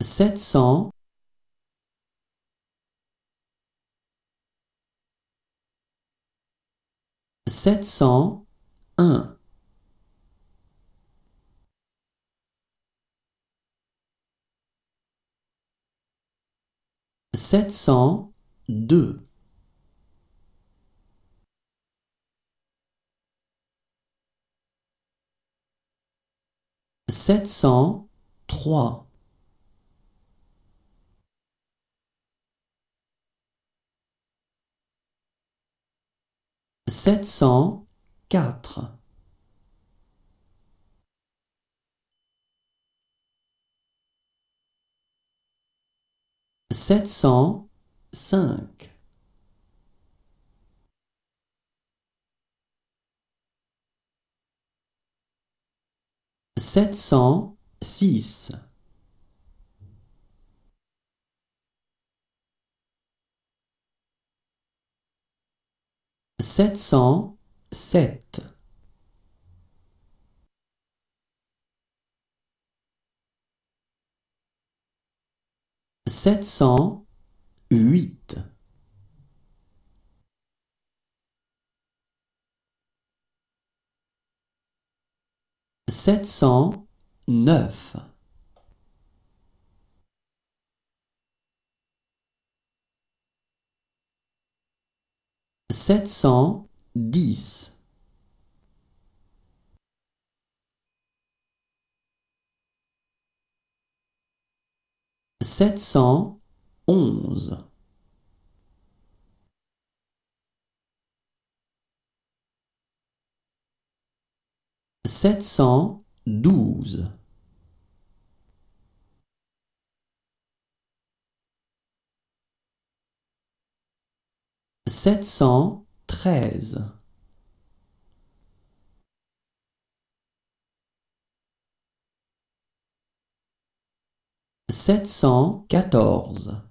sept cent sept cent un. sept cent deux. sept cent trois sept cent quatre. sept cent cinq. sept cent six sept cent sept. sept cent huit. sept cent neuf sept cent dix. sept cent onze. sept cent douze sept cent treize. sept cent quatorze.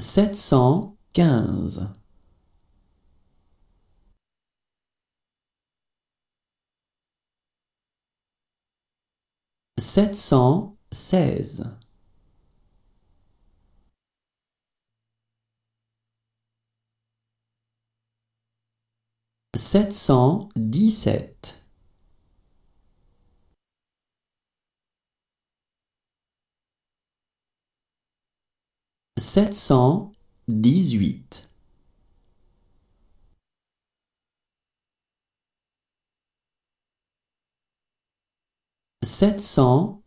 sept cent quinze sept cent seize. sept cent dix-sept. sept cent dix-huit sept cent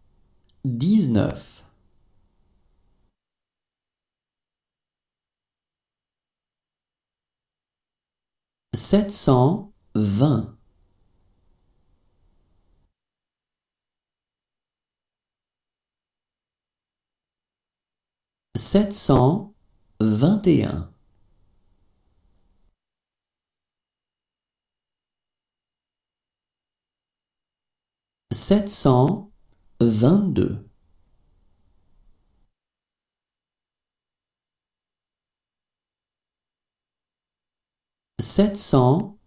dix-neuf. sept cent vingt. sept cent vingt et un sept cent vingt-deux. sept cent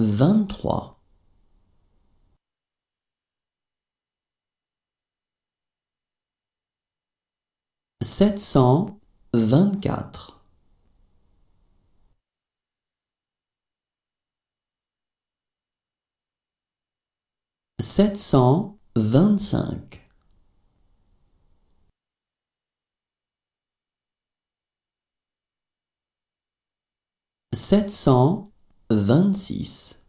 vingt-trois. sept cent vingt-quatre sept cent vingt-cinq. sept cent vingt-six.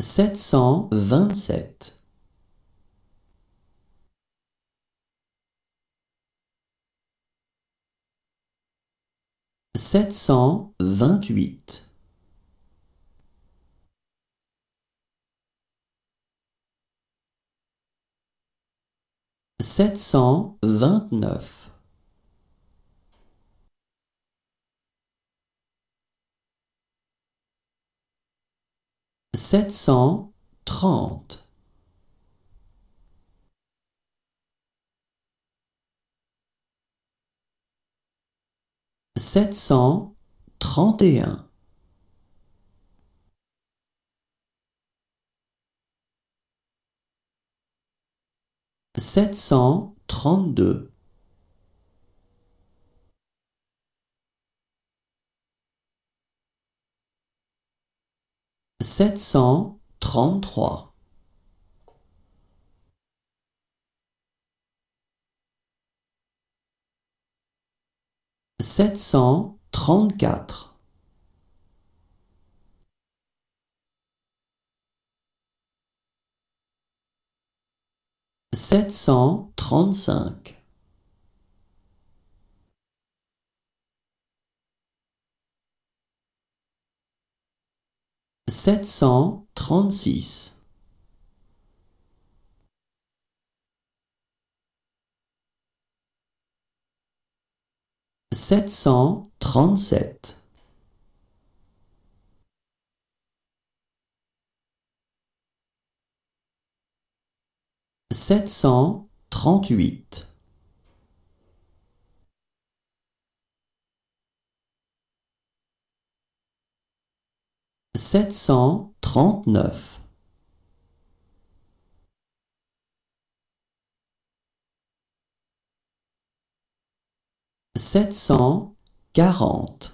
sept cent vingt-sept sept cent vingt-huit. sept cent vingt-neuf. sept cent trente sept cent trente et un, sept cent trente-deux, sept cent trente-trois, sept cent trente-quatre, sept cent trente-cinq, sept cent trente-six, sept cent trente-sept, sept cent trente-huit, sept cent trente-neuf, sept cent quarante,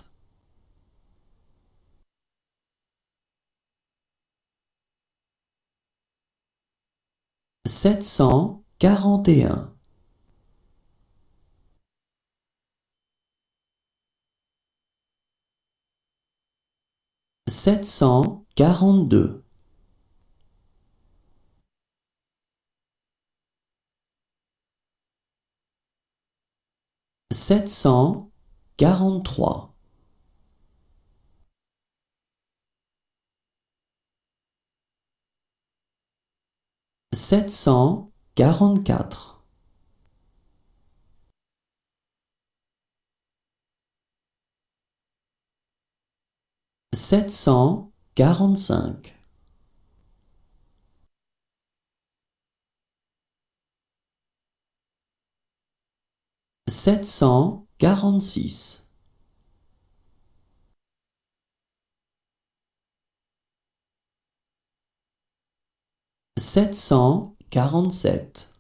sept cent quarante et un, sept cent quarante-deux, sept cent quarante-trois, sept cent quarante-quatre, sept cent quarante-cinq, sept cent quarante-six, sept cent quarante-sept,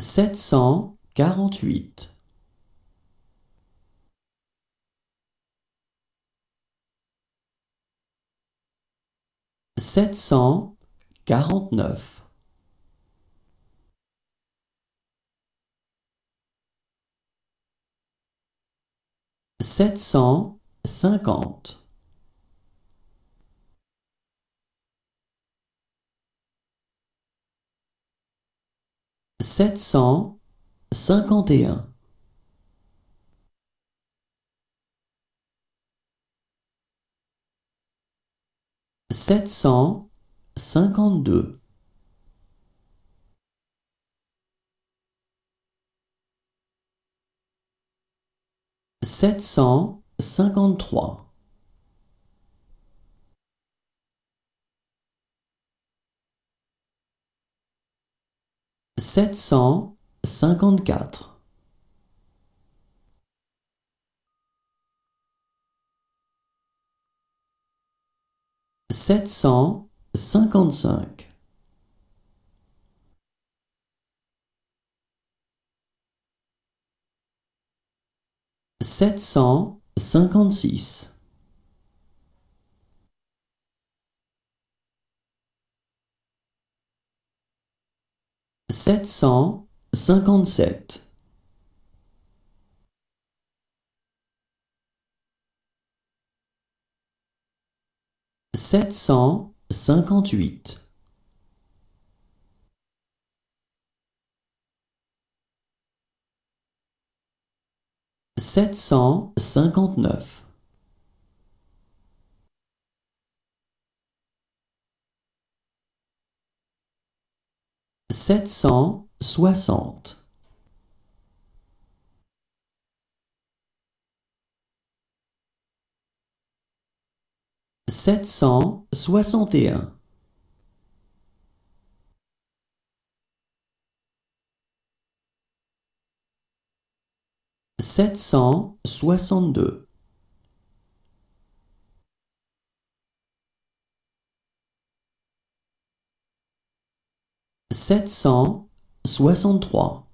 sept cent quarante-huit, sept cent quarante-neuf, sept cent cinquante, sept cent cinquante et un, sept cent cinquante-deux, sept cent cinquante-trois, sept cent cinquante-quatre, sept cent cinquante-cinq, sept cent cinquante-six, sept cent cinquante-sept, sept cent cinquante-huit, sept cent cinquante-neuf, sept cent soixante, sept cent soixante et un. Sept cent soixante-deux. Sept cent soixante-trois.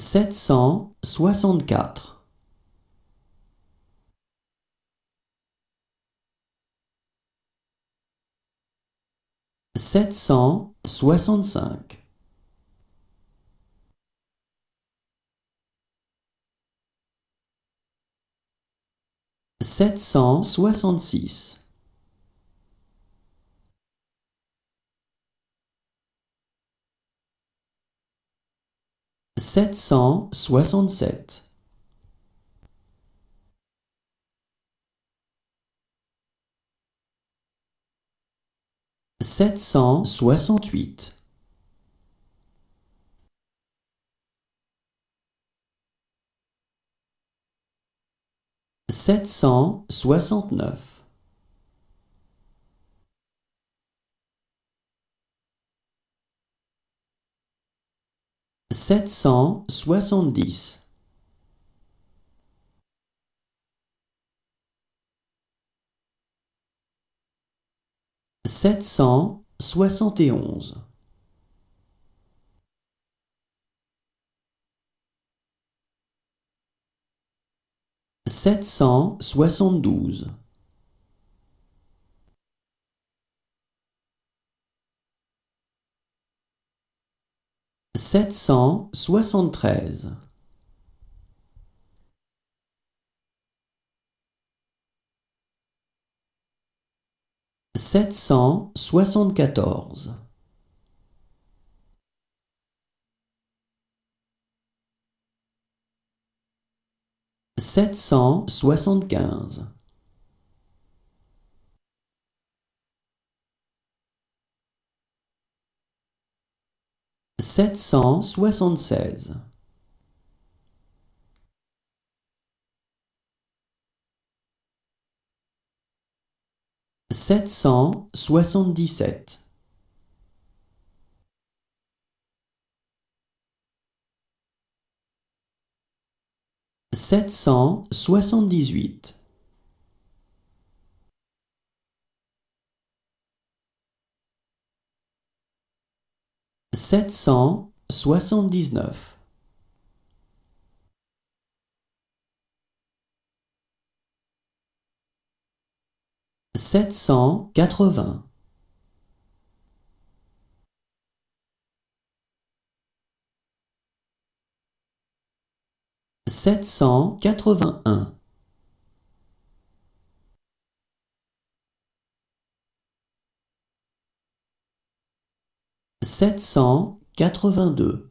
Sept cent soixante-quatre, sept cent soixante-cinq, sept cent soixante-six, sept cent soixante-sept, sept cent soixante-huit, sept cent soixante-neuf, sept cent soixante-dix, sept cent soixante et onze, sept cent soixante-douze, sept cent soixante-treize, sept cent soixante-quatorze, sept cent soixante-quinze, sept cent soixante-seize, sept cent soixante-dix-sept, sept cent soixante-dix-huit, sept cent soixante-dix-neuf, sept cent quatre-vingts, sept cent quatre-vingt-un, sept cent quatre-vingt-deux,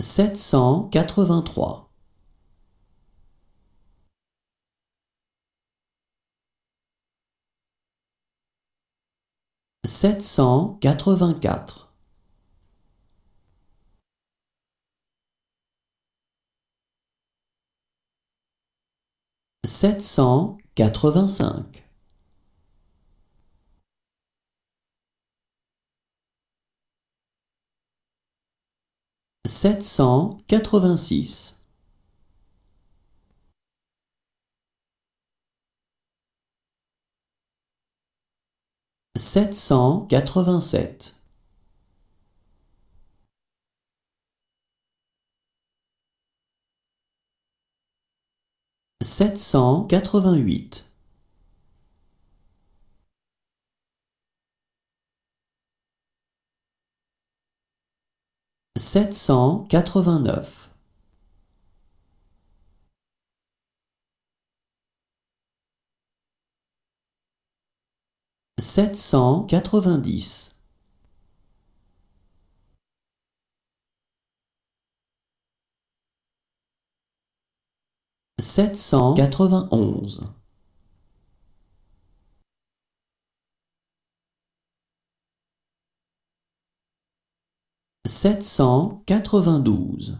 sept cent quatre-vingt-trois, sept cent quatre-vingt-quatre, sept cent quatre-vingt-cinq, sept cent quatre-vingt-six, sept cent quatre-vingt-sept, sept cent quatre-vingt-huit, sept cent quatre-vingt-neuf, sept cent quatre-vingt-dix, sept cent quatre-vingt-onze. sept cent quatre-vingt-douze.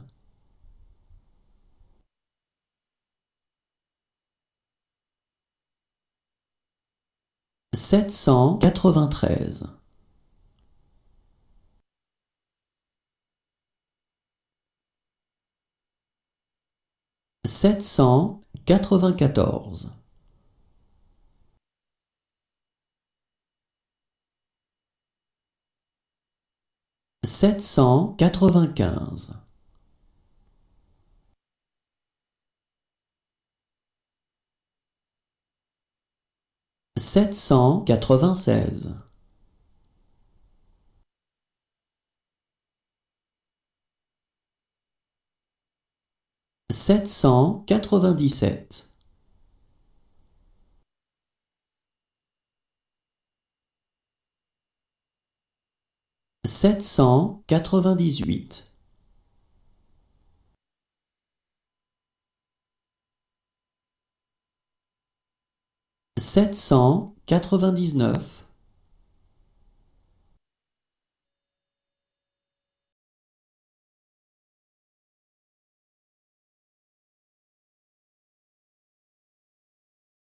sept cent quatre-vingt-treize. Sept cent quatre-vingt-quatorze, sept cent quatre-vingt-quinze, sept cent quatre-vingt-seize, sept cent quatre-vingt-dix-sept, sept cent quatre-vingt-dix-huit, sept cent quatre-vingt-dix-neuf,